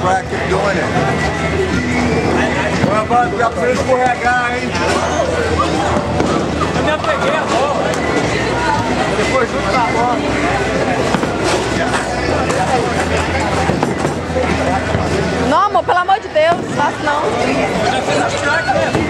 bracket doing it. Agora vai ficar pra escorregar, hein? Eu já peguei a bola. Depois junto da bola. Não, amor, pelo amor de Deus, faço não. Já fiz a strike, mesmo.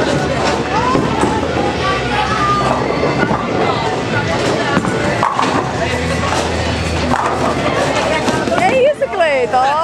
de todo.